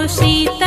proceed.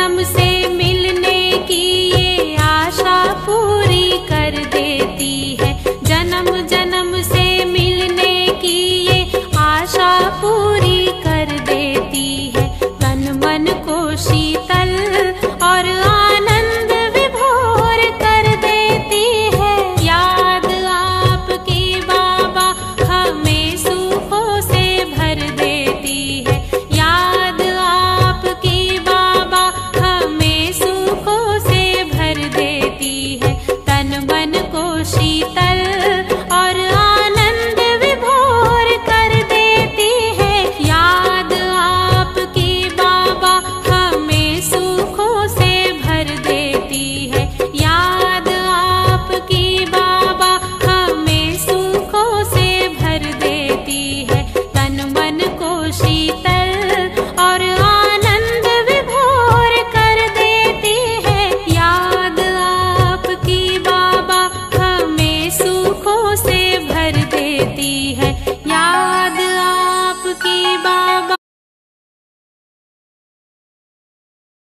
i'm namaste